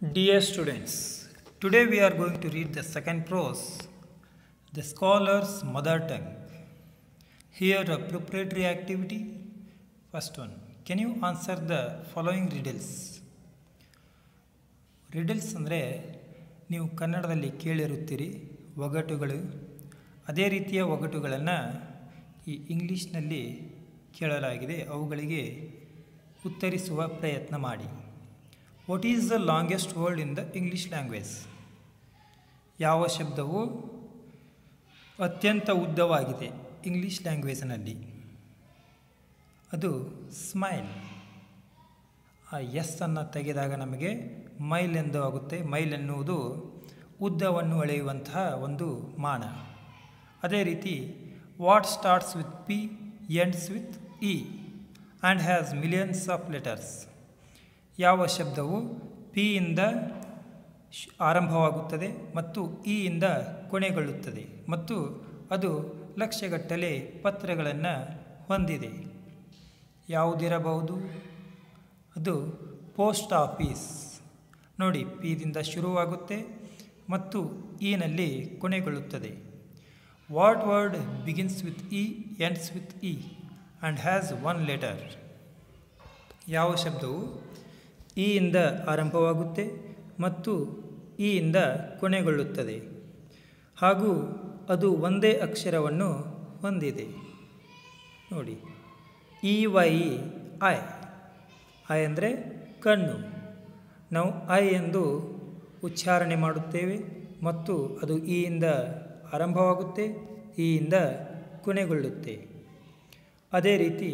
Dear students, today we are going to read the second prose, The Scholar's Mother Tongue. Here a preparatory activity. First one, can you answer the following riddles? Riddles ಅಂದರೆ ನೀವು ಕನ್ನಡದಲ್ಲಿ ಕೇಳಿರುತ್ತೀರಿ ಒಗಟುಗಳು ಅದೇ ರೀತಿಯ ಒಗಟುಗಳನ್ನು ಈ ಇಂಗ್ಲೀಷ್ನಲ್ಲಿ ಕೇಳಲಾಗಿದೆ ಅವುಗಳಿಗೆ ಉತ್ತರಿಸುವ ಪ್ರಯತ್ನ ಮಾಡಿ what is the longest word in the English language ಯಾವ ಶಬ್ದವು ಅತ್ಯಂತ ಉದ್ದವಾಗಿದೆ ಇಂಗ್ಲೀಷ್ ಲ್ಯಾಂಗ್ವೇಜ್ನಲ್ಲಿ ಅದು ಸ್ಮೈಲ್ ಆ ಎಸ್ ಅನ್ನು ತೆಗೆದಾಗ ನಮಗೆ ಮೈಲ್ ಎಂದು ಆಗುತ್ತೆ. ಮೈಲ್ ಎನ್ನುವುದು ಉದ್ದವನ್ನು ಅಳೆಯುವಂತಹ ಒಂದು ಮಾನ. ಅದೇ ರೀತಿ what starts with P ends with E and has millions of letters ಯಾವ ಶಬ್ದವು ಪಿ ಇಂದ ಶ್- ಆರಂಭವಾಗುತ್ತದೆ ಮತ್ತು ಇ ಇಂದ ಕೊನೆಗೊಳ್ಳುತ್ತದೆ ಮತ್ತು ಅದು ಲಕ್ಷಗಟ್ಟಲೆ ಪತ್ರಗಳನ್ನು ಹೊಂದಿದೆ. ಯಾವುದಿರಬಹುದು? ಅದು ಪೋಸ್ಟ್ ಆಫೀಸ್. ನೋಡಿ ಪಿದಿಂದ ಶುರುವಾಗುತ್ತೆ ಮತ್ತು ಇನಲ್ಲಿ ಕೊನೆಗೊಳ್ಳುತ್ತದೆ. What word begins with E, ends with E and has one letter. ಯಾವ ಶಬ್ದವು ಇ ಇಂದ ಆರಂಭವಾಗುತ್ತೆ ಮತ್ತು ಈ ಇಂದ ಕೊನೆಗೊಳ್ಳುತ್ತದೆ. ಹಾಗೂ ಅದು ಒಂದೇ ಅಕ್ಷರವನ್ನು ಹೊಂದಿದೆ. ನೋಡಿ. E Y, I. ಐ ಅಂದರೆ ಕಣ್ಣು. ನಾವು ಐ ಎಂದು ಉಚ್ಚಾರಣೆ ಮಾಡುತ್ತೇವೆ ಮತ್ತು ಅದು ಇಂದ ಆರಂಭವಾಗುತ್ತೆ, ಈ ಇಂದ ಕೊನೆಗೊಳ್ಳುತ್ತೆ. ಅದೇ ರೀತಿ,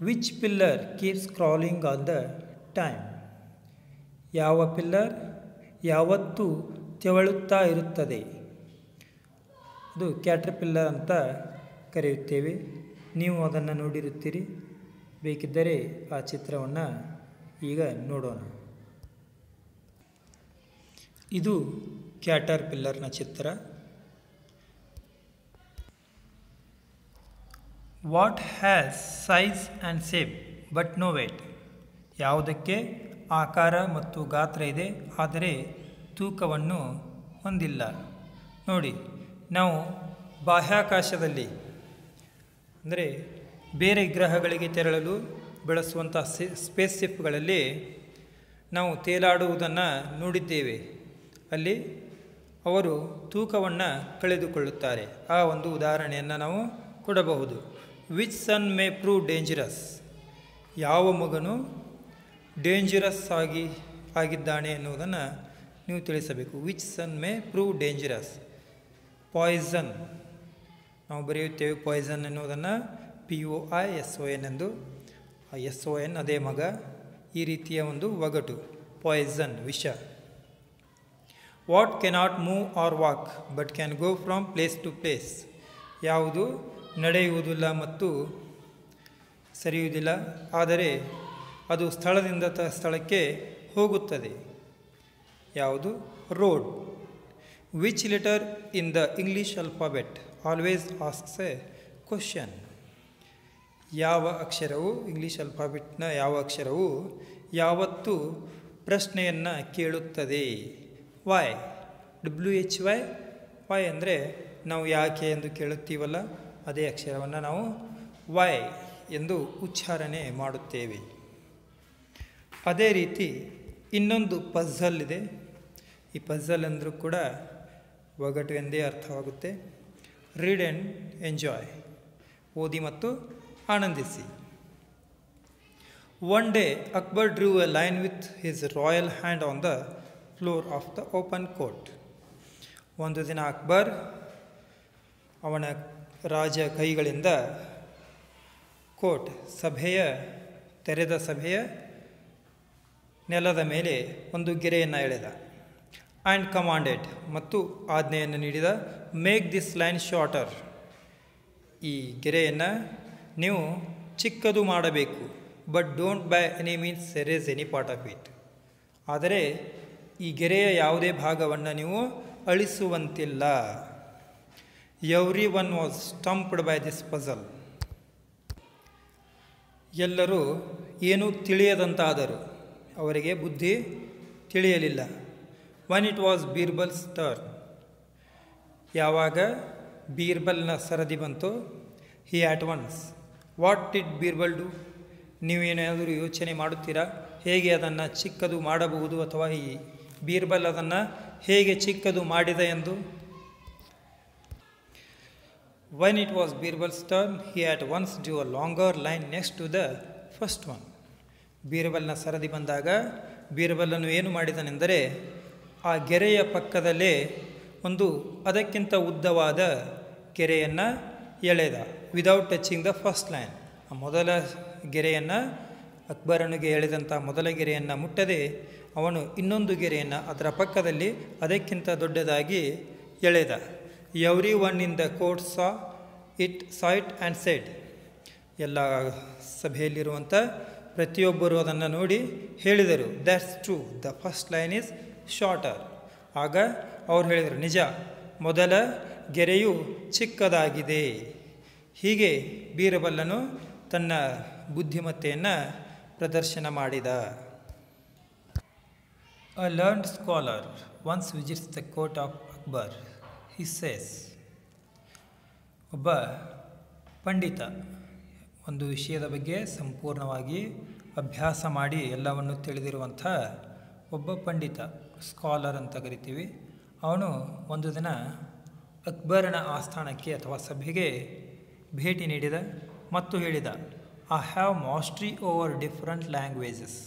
which pillar keeps crawling on the time. ಯಾವ ಪಿಲ್ಲರ್ ಯಾವತ್ತೂ ತೆವಳುತ್ತಾ ಇರುತ್ತದೆ? ಅದು ಕ್ಯಾಟ್ರಪಿಲ್ಲರ್ ಅಂತ ಕರೆಯುತ್ತೇವೆ. ನೀವು ಅದನ್ನು ನೋಡಿರುತ್ತೀರಿ. ಬೇಕಿದ್ದರೆ ಆ ಚಿತ್ರವನ್ನು ಈಗ ನೋಡೋಣ. ಇದು ಕ್ಯಾಟರ್ ಪಿಲ್ಲರ್ನ ಚಿತ್ರ. What has size and shape but no weight ಯಾವುದಕ್ಕೆ? ಆಕಾರ ಮತ್ತು ಗಾತ್ರ ಇದೆ, ಆದರೆ ತೂಕವನ್ನು ಹೊಂದಿಲ್ಲ. ನೋಡಿ, ನಾವು ಬಾಹ್ಯಾಕಾಶದಲ್ಲಿ, ಅಂದರೆ ಬೇರೆ ಗ್ರಹಗಳಿಗೆ ತೆರಳಲು ಬಳಸುವಂಥ ಸ್ಪೇಸ್ ಶಿಪ್ಗಳಲ್ಲಿ ನಾವು ತೇಲಾಡುವುದನ್ನು ನೋಡಿದ್ದೇವೆ. ಅಲ್ಲಿ ಅವರು ತೂಕವನ್ನು ಕಳೆದುಕೊಳ್ಳುತ್ತಾರೆ. ಆ ಒಂದು ಉದಾಹರಣೆಯನ್ನು ನಾವು ಕೊಡಬಹುದು. Which son may prove dangerous. ಯಾವ ಮಗನು ಡೇಂಜರಸ್ ಆಗಿ, ಆಗಿದ್ದಾನೆ ಎನ್ನುವುದನ್ನು ನೀವು ತಿಳಿಸಬೇಕು. Which son may prove dangerous poison ನಾವು ಬರೆಯುತ್ತೇವೆ ಪಾಯ್ಸನ್ ಎನ್ನುವುದನ್ನು P O I S O N ಎಂದು. ಎಸ್ ಒ ಎನ್ ಅದೇ ಮಗ, ಈ ರೀತಿಯ ಒಂದು ಒಗಟು ಪಾಯ್ಸನ್ ವಿಷ. What cannot move or walk but can go from place to place ಯಾವುದು ನಡೆಯುವುದಿಲ್ಲ ಮತ್ತು ಸರಿಯುವುದಿಲ್ಲ, ಆದರೆ ಅದು ಸ್ಥಳದಿಂದ ತ ಸ್ಥಳಕ್ಕೆ ಹೋಗುತ್ತದೆ. ಯಾವುದು? Road. Which letter in the English alphabet always asks a question ಯಾವ ಅಕ್ಷರವು? ಇಂಗ್ಲೀಷ್ ಅಲ್ಫಾಬೆಟ್ನ ಯಾವ ಅಕ್ಷರವು? ಯಾವತ್ತೂ ಪ್ರಶ್ನೆಯನ್ನು ಕೇಳುತ್ತದೆ? Y W H Y why ಅಂದರೆ ನಾವು ಯಾಕೆ ಎಂದು ಕೇಳುತ್ತೀವಲ್ಲ, ಅದೇ ಅಕ್ಷರವನ್ನು ನಾವು ವಾಯ್ ಎಂದು ಉಚ್ಚಾರಣೆ ಮಾಡುತ್ತೇವೆ. ಅದೇ ರೀತಿ ಇನ್ನೊಂದು ಪಜಲ್ ಇದೆ. ಈ ಪಜಲ್ ಅಂದರೂ ಕೂಡ ಒಗಟು ಎಂದೇ ಅರ್ಥವಾಗುತ್ತೆ. ರೀಡ್ ಆ್ಯಂಡ್ ಎಂಜಾಯ್ ಓದಿ ಮತ್ತು ಆನಂದಿಸಿ. One day Akbar drew a line with his royal hand on the floor of the open court ಒಂದು ದಿನ ಅಕ್ಬರ್ ಅವನ ರಾಜ ಕೈಗಳಿಂದ ಕೋರ್ಟ್ ಸಭೆಯ ತೆರೆದ ಸಭೆಯ ನೆಲದ ಮೇಲೆ ಒಂದು ಗೆರೆಯನ್ನು ಎಳೆದ. ಆ್ಯಂಡ್ ಕಮಾಂಡೆಡ್ ಮತ್ತು ಆಜ್ಞೆಯನ್ನು ನೀಡಿದ ಮೇಕ್ ದಿಸ್ ಲೈನ್ ಶಾರ್ಟರ್ ಈ ಗೆರೆಯನ್ನು ನೀವು ಚಿಕ್ಕದು ಮಾಡಬೇಕು but don't by any means erase any part of it ಆದರೆ, ಈ ಗೆರೆಯ ಯಾವುದೇ ಭಾಗವನ್ನು ನೀವು ಅಳಿಸುವಂತಿಲ್ಲ. Everyone was stumped by this puzzle ಎಲ್ಲರೂ ಏನೂ ತಿಳಿಯದಂತಾದರು. ಅವರಿಗೆ ಬುದ್ಧಿ ತಿಳಿಯಲಿಲ್ಲ. When it was Birbal's turn ಯಾವಾಗ ಬೀರ್ಬಲ್ನ ಸರದಿ ಬಂತು he at once what did Birbal do ನೀವೇನಾದರೂ ಯೋಚನೆ ಮಾಡುತ್ತೀರಾ? ಹೇಗೆ ಅದನ್ನು ಚಿಕ್ಕದು ಮಾಡಬಹುದು ಅಥವಾ ಈ ಬೀರ್ಬಲ್ ಅದನ್ನು ಹೇಗೆ ಚಿಕ್ಕದು ಮಾಡಿದ ಎಂದು? When it was Birbal's turn he at once drew a longer line next to the first one ಬೀರ್ಬಲ್ನ ಸರದಿ ಬಂದಾಗ ಬೀರಬಲ್ಲನು ಏನು ಮಾಡಿದನೆಂದರೆ ಆ ಗೆರೆಯ ಪಕ್ಕದಲ್ಲೇ ಒಂದು ಅದಕ್ಕಿಂತ ಉದ್ದವಾದ ಗೆರೆಯನ್ನು ಎಳೆದ without touching the first line ಆ ಮೊದಲ ಗೆರೆಯನ್ನು ಅಕ್ಬರನಿಗೆ ಎಳೆದಂಥ ಮೊದಲ ಗೆರೆಯನ್ನು ಮುಟ್ಟದೆ ಅವನು ಇನ್ನೊಂದು ಗೆರೆಯನ್ನು ಅದರ ಪಕ್ಕದಲ್ಲಿ ಅದಕ್ಕಿಂತ ದೊಡ್ಡದಾಗಿ ಎಳೆದ. Everyone in the court saw it saw it and said ಎಲ್ಲ ಸಭೆಯಲ್ಲಿರುವಂಥ ಪ್ರತಿಯೊಬ್ಬರು ಅದನ್ನು ನೋಡಿ ಹೇಳಿದರು. That's true the first line is shorter ಆಗ ಅವ್ರು ಹೇಳಿದರು, ನಿಜ, ಮೊದಲ ಗೆರೆಯು ಚಿಕ್ಕದಾಗಿದೆ. ಹೀಗೆ ಬೀರಬಲ್ಲನು ತನ್ನ ಬುದ್ಧಿಮತ್ತೆಯನ್ನು ಪ್ರದರ್ಶನ ಮಾಡಿದ. A learned scholar once visits the court of Akbar hisses says ಒಬ್ಬ ಪಂಡಿತ ಒಂದು ವಿಷಯದ ಬಗ್ಗೆ ಸಂಪೂರ್ಣವಾಗಿ ಅಭ್ಯಾಸ ಮಾಡಿ ಎಲ್ಲವನ್ನು ತಿಳಿದಿರುವಂಥ ಒಬ್ಬ ಪಂಡಿತ ಸ್ಕಾಲರ್ ಅಂತ ಕರಿತೀವಿ. ಅವನು ಒಂದು ದಿನ ಅಕ್ಬರನ ಆಸ್ಥಾನಕ್ಕೆ ಅಥವಾ ಸಭೆಗೆ ಭೇಟಿ ನೀಡಿದ ಮತ್ತು ಹೇಳಿದ I have mastery over different languages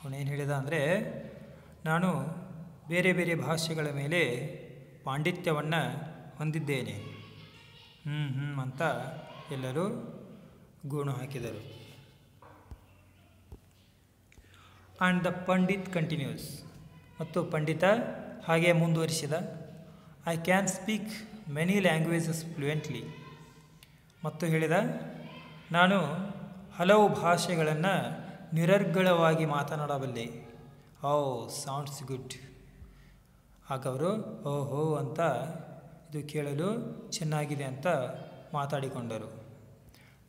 ಅವನೇನು ಹೇಳಿದ ಅಂದರೆ, ನಾನು ಬೇರೆ ಬೇರೆ ಭಾಷೆಗಳ ಮೇಲೆ ಪಾಂಡಿತ್ಯವನ್ನು ಹೊಂದಿದ್ದೇನೆ. ಹ್ಞೂ ಹ್ಞೂ ಅಂತ ಎಲ್ಲರೂ ಗೋಣು ಹಾಕಿದರು. ಆ್ಯಂಡ್ ದ ಪಂಡಿತ್ ಕಂಟಿನ್ಯೂಸ್ ಮತ್ತು ಪಂಡಿತ ಹಾಗೆ ಮುಂದುವರಿಸಿದ I can speak many languages fluently ಮತ್ತು ಹೇಳಿದ, ನಾನು ಹಲವು ಭಾಷೆಗಳನ್ನು ನಿರರ್ಗಳವಾಗಿ ಮಾತನಾಡಬಲ್ಲೆ. ಓ ಸೌಂಡ್ಸ್ ಗುಡ್ ಆಗ ಅವರು, ಓಹೋ, ಅಂತ ಇದು ಕೇಳಲು ಚೆನ್ನಾಗಿದೆ ಅಂತ ಮಾತಾಡಿಕೊಂಡರು.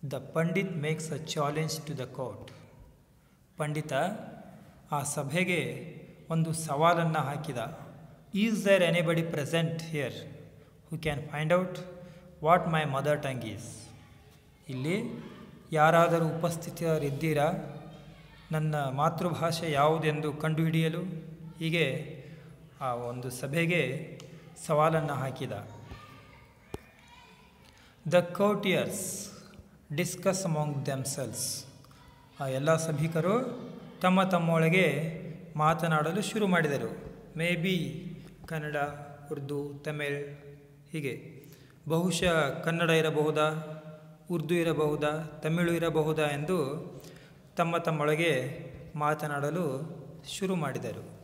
The pandit makes a challenge to the court ಪಂಡಿತ ಆ ಸಭೆಗೆ ಒಂದು ಸವಾಲನ್ನು ಹಾಕಿದ. Is there anybody present here who can find out what my mother tongue is ಇಲ್ಲಿ ಯಾರಾದರೂ ಉಪಸ್ಥಿತರಿದ್ದೀರಾ? ನನ್ನ ಮಾತೃಭಾಷೆ ಯಾವುದೆಂದು ಕಂಡುಹಿಡಿಯಲು? ಹೀಗೆ ಆ ಒಂದು ಸಭೆಗೆ ಸವಾಲನ್ನು ಹಾಕಿದ. The courtiers discuss among themselves ಆ ಎಲ್ಲ ಸಭಿಕರು ತಮ್ಮ ತಮ್ಮೊಳಗೆ ಮಾತನಾಡಲು ಶುರು ಮಾಡಿದರು. ಮೇ ಬಿ ಕನ್ನಡ, ಉರ್ದು, ತಮಿಳ್ ಹೀಗೆ. ಬಹುಶಃ ಕನ್ನಡ ಇರಬಹುದಾ? ಉರ್ದು ಇರಬಹುದಾ? ತಮಿಳು ಇರಬಹುದಾ ಎಂದು ತಮ್ಮ ತಮ್ಮೊಳಗೆ ಮಾತನಾಡಲು ಶುರು ಮಾಡಿದರು.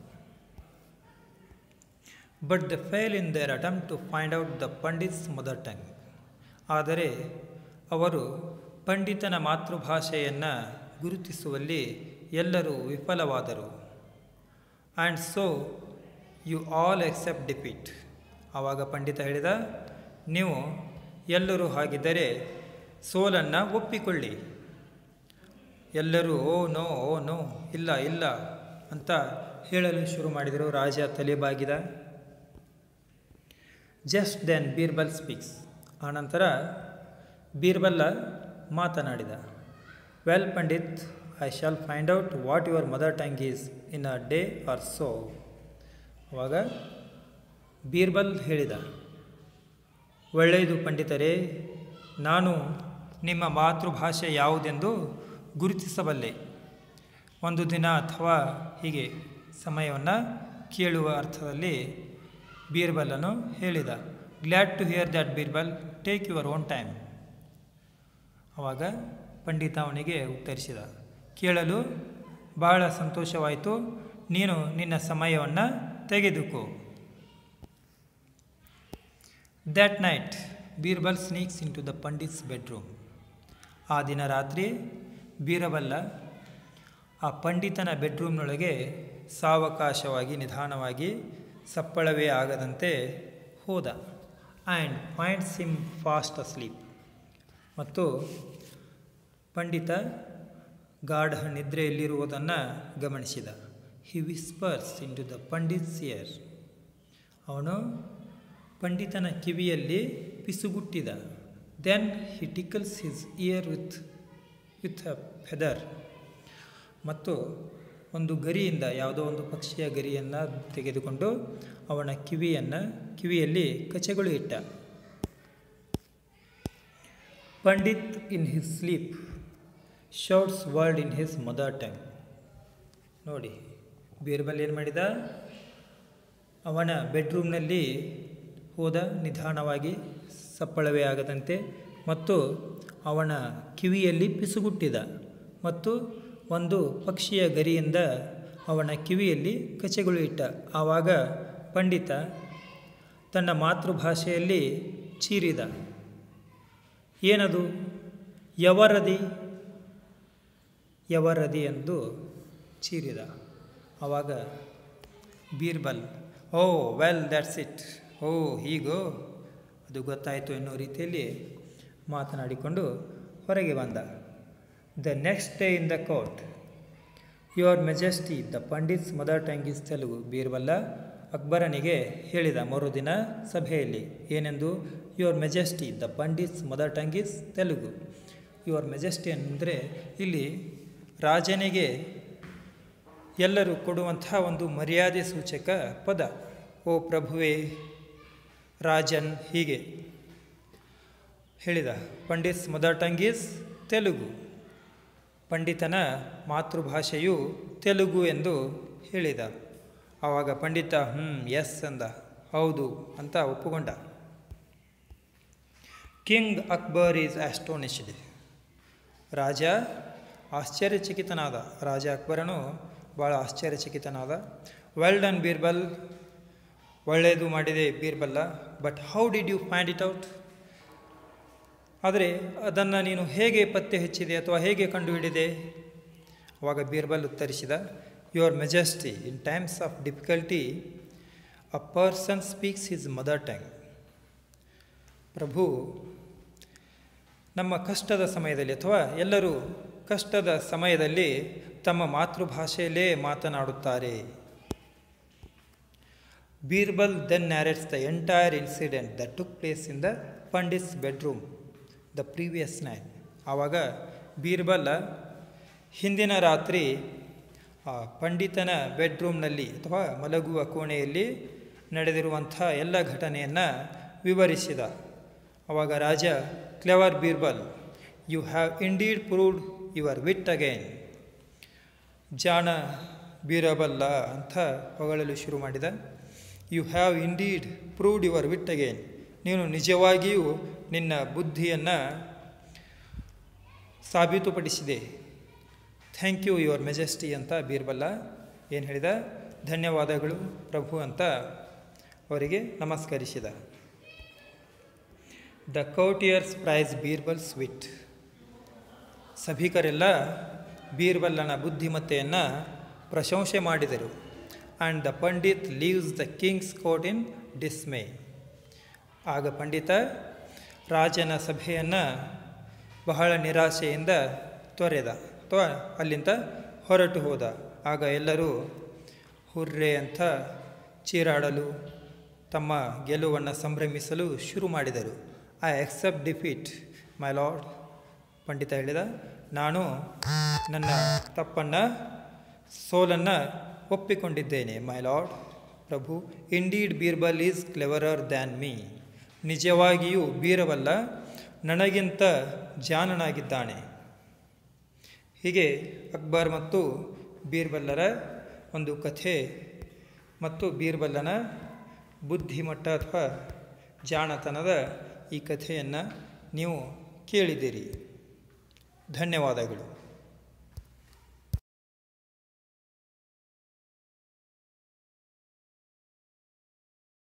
But they fail in their attempt to find out the pandit's mother tongue ಆದರೆ ಅವರು ಪಂಡಿತನ ಮಾತೃಭಾಷೆಯನ್ನು ಗುರುತಿಸುವಲ್ಲಿ ಎಲ್ಲರೂ ವಿಫಲವಾದರು. And so you all accept defeat ಆವಾಗ ಪಂಡಿತ ಹೇಳಿದ, ನೀವು ಎಲ್ಲರೂ ಹಾಗಿದ್ದರೆ ಸೋಲನ್ನು ಒಪ್ಪಿಕೊಳ್ಳಿ. ಎಲ್ಲರೂ, ಓ, ನೋ ಓ, ನೋ, ಇಲ್ಲ ಇಲ್ಲ ಅಂತ ಹೇಳಲು ಶುರು ಮಾಡಿದರು ರಾಜ ತಲೆಬಾಗಿದ. ಜಸ್ಟ್ ದೆನ್ ಬೀರ್ಬಲ್ ಸ್ಪೀಕ್ಸ್ ಆನಂತರ ಬೀರ್ಬಲ್ಲ ಮಾತನಾಡಿದ well pandit I shall find out what your mother tongue is in a day or so ಅವಾಗ ಬೀರ್ಬಲ್ ಹೇಳಿದ, ಒಳ್ಳೆಯದು ಪಂಡಿತರೇ, ನಾನು ನಿಮ್ಮ ಮಾತೃಭಾಷೆ ಯಾವುದೆಂದು ಗುರುತಿಸಬಲ್ಲೆ. ಒಂದು ದಿನ ಅಥವಾ ಹೀಗೆ ಸಮಯವನ್ನು ಕೇಳುವ ಅರ್ಥದಲ್ಲಿ ಬೀರ್ಬಲನು ಹೇಳಿದ glad to hear that Birbal take your own time ಆವಾಗ ಪಂಡಿತ ಅವನಿಗೆ ಉತ್ತರಿಸಿದ, ಕೇಳಲು ಬಹಳ ಸಂತೋಷವಾಯಿತು, ನೀನು ನಿನ್ನ ಸಮಯವನ್ನು ತೆಗೆದುಕೋ. That night Birbal sneaks into the pandit's bedroom ಆ ದಿನ ರಾತ್ರಿ, ಬೀರಬಲ್ಲ ಆ ಪಂಡಿತನ ಬೆಡ್ರೂಮ್ನೊಳಗೆ ಸಾವಕಾಶವಾಗಿ, ನಿಧಾನವಾಗಿ ಸಪ್ಪಳವೇ ಆಗದಂತೆ ಹೋದ and finds him fast asleep ಮತ್ತು ಪಂಡಿತ ಗಾಢ ನಿದ್ರೆಯಲ್ಲಿರುವುದನ್ನು ಗಮನಿಸಿದ. He whispers into the pandit's ear ಅವನು ಪಂಡಿತನ ಕಿವಿಯಲ್ಲಿ ಪಿಸುಗುಟ್ಟಿದ. Then he tickles his ear with with a feather ಮತ್ತು ಒಂದು ಗರಿಯಿಂದ, ಯಾವುದೋ ಒಂದು ಪಕ್ಷಿಯ ಗರಿಯನ್ನು ತೆಗೆದುಕೊಂಡು ಅವನ ಕಿವಿಯನ್ನು, ಕಿವಿಯಲ್ಲಿ ಕಚೆಗಳು ಇಟ್ಟ. Pandit in his sleep shouts world in his mother tongue ನೋಡಿ ಬೀರ್ಬಲ್ ಏನು ಮಾಡಿದ? ಅವನ ಬೆಡ್ರೂಮ್ನಲ್ಲಿ ಹೋದ, ನಿಧಾನವಾಗಿ ಸಪ್ಪಳವೇ ಆಗದಂತೆ ಮತ್ತು ಅವನ ಕಿವಿಯಲ್ಲಿ ಪಿಸುಗುಟ್ಟಿದ ಮತ್ತು ಒಂದು ಪಕ್ಷಿಯ ಗರಿಯಿಂದ ಅವನ ಕಿವಿಯಲ್ಲಿ ಕಚೆಗಳು ಇಟ್ಟ. ಆವಾಗ ಪಂಡಿತ ತನ್ನ ಮಾತೃಭಾಷೆಯಲ್ಲಿ ಚೀರಿದ. ಏನದು? ಯವರದಿ. ಯವರದಿ ಎಂದು ಚೀರಿದ. ಆವಾಗ Birbal, oh, well that's it. ಓ, ಹೀಗೋ. ಅದು ಗೊತ್ತಾಯಿತು ಎನ್ನುವ ರೀತಿಯಲ್ಲಿ ಮಾತನಾಡಿಕೊಂಡು ಹೊರಗೆ ಬಂದ. The next day in the court. Your majesty, the pandit's mother tongue is Telugu. ಬೀರ್ಬಲ್ಲ ಅಕ್ಬರನಿಗೆ ಹೇಳಿದ ಮರುದಿನ ಸಭೆಯಲ್ಲಿ, ಏನೆಂದು? Your majesty the pandit's mother tongue is Telugu. Your majesty ಅಂದರೆ ಇಲ್ಲಿ ರಾಜನಿಗೆ ಎಲ್ಲರೂ ಕೊಡುವಂತಹ ಒಂದು ಮರ್ಯಾದೆ ಸೂಚಕ ಪದ. ಓ ಪ್ರಭುವೇ, ರಾಜನ್ ಹೀಗೆ ಹೇಳಿದ. Pundit's mother tongue is Telugu. ಪಂಡಿತನ ಮಾತೃಭಾಷೆಯು ತೆಲುಗು ಎಂದು ಹೇಳಿದ. ಆವಾಗ ಪಂಡಿತ ಹ್ಞೂ ಎಸ್ ಅಂದ. ಹೌದು ಅಂತ ಒಪ್ಪಿಕೊಂಡ. ಕಿಂಗ್ ಅಕ್ಬರ್ ಈಸ್ ಆಸ್ಟೋನಿಶ್ಡ್ ರಾಜ ಆಶ್ಚರ್ಯಚಕಿತನಾದ. ರಾಜ ಅಕ್ಬರನು ಭಾಳ ಆಶ್ಚರ್ಯಚಕಿತನಾದ. ವೆಲ್ ಡನ್ ಬೀರ್ಬಲ್ ಒಳ್ಳೆಯದು ಮಾಡಿದೆ ಬೀರ್ಬಲ್ಲ but how did you find it out ಆದರೆ, ಅದನ್ನು ನೀನು ಹೇಗೆ ಪತ್ತೆ ಹಚ್ಚಿದೆ ಅಥವಾ ಹೇಗೆ ಕಂಡುಹಿಡಿದೆ? ಅವಾಗ ಬೀರ್ಬಲ್ ಉತ್ತರಿಸಿದ. Your majesty in times of difficulty a person speaks his mother tongue. ಪ್ರಭು ನಮ್ಮ ಕಷ್ಟದ ಸಮಯದಲ್ಲಿ ಅಥವಾ ಎಲ್ಲರೂ ಕಷ್ಟದ ಸಮಯದಲ್ಲಿ ತಮ್ಮ ಮಾತೃಭಾಷೆಯಲ್ಲೇ ಮಾತನಾಡುತ್ತಾರೆ. Birbal then narrates the entire incident the took place in the pandit's bedroom the previous night ಆವಾಗ ಬೀರ್ಬಲ್ ಹಿಂದಿನ ರಾತ್ರಿ ಪಂಡಿತನ ಬೆಡ್ರೂಮ್ನಲ್ಲಿ ಅಥವಾ ಮಲಗುವ ಕೋಣೆಯಲ್ಲಿ ನಡೆದಿರುವಂಥ ಎಲ್ಲ ಘಟನೆಯನ್ನು ವಿವರಿಸಿದ ಆವಾಗ ರಾಜ clever Birbal you have indeed proved your wit again ಜಾಣ ಬೀರಬಲ್ಲ ಅಂತ ಹೊಗಳಲು ಶುರು ಮಾಡಿದ you have indeed proved your wit again ನೀನು ನಿಜವಾಗಿಯೂ ನಿನ್ನ ಬುದ್ಧಿಯನ್ನು ಸಾಬೀತುಪಡಿಸಿದೆ. ಥ್ಯಾಂಕ್ ಯು ಯುವರ್ ಮೆಜೆಸ್ಟಿ ಅಂತ ಬೀರ್ಬಲ್ಲ ಏನು ಹೇಳಿದ? ಧನ್ಯವಾದಗಳು, ಪ್ರಭು ಅಂತ ಅವರಿಗೆ ನಮಸ್ಕರಿಸಿದ. The courtiers praise Birbal wit ಸಭಿಕರೆಲ್ಲ ಬೀರ್ಬಲ್ಲನ ಬುದ್ಧಿಮತ್ತೆಯನ್ನು ಪ್ರಶಂಸೆ ಮಾಡಿದರು. And the pandit leaves the king's court in dismay ಆಗ ಪಂಡಿತ ರಾಜನ ಸಭೆಯನ್ನು ಬಹಳ ನಿರಾಶೆಯಿಂದ ತೊರೆದ. ಅಥವಾ ಅಲ್ಲಿಂದ ಹೊರಟು ಹೋದ. ಆಗ ಎಲ್ಲರೂ, ಹುರ್ರೆ ಅಂತ ಚೀರಾಡಲು ತಮ್ಮ ಗೆಲುವನ್ನು ಸಂಭ್ರಮಿಸಲು ಶುರು ಮಾಡಿದರು. I accept defeat, my lord, ಪಂಡಿತ ಹೇಳಿದ. ನಾನು ನನ್ನ ತಪ್ಪನ್ನು, ಸೋಲನ್ನು ಒಪ್ಪಿಕೊಂಡಿದ್ದೇನೆ, my lord Prabhu. Indeed Birbal is cleverer than me. ನಿಜವಾಗಿಯೂ ಬೀರಬಲ್ಲ ನನಗಿಂತ ಜಾನನಾಗಿದ್ದಾನೆ. ಹೀಗೆ ಅಕ್ಬರ್ ಮತ್ತು ಬೀರ್ಬಲ್ಲರ ಒಂದು ಕಥೆ ಮತ್ತು ಬೀರ್ಬಲ್ಲನ ಬುದ್ಧಿಮಟ್ಟ ಅಥವಾ ಜಾಣತನದ ಈ ಕಥೆಯನ್ನು ನೀವು ಕೇಳಿದ್ದೀರಿ. ಧನ್ಯವಾದಗಳು.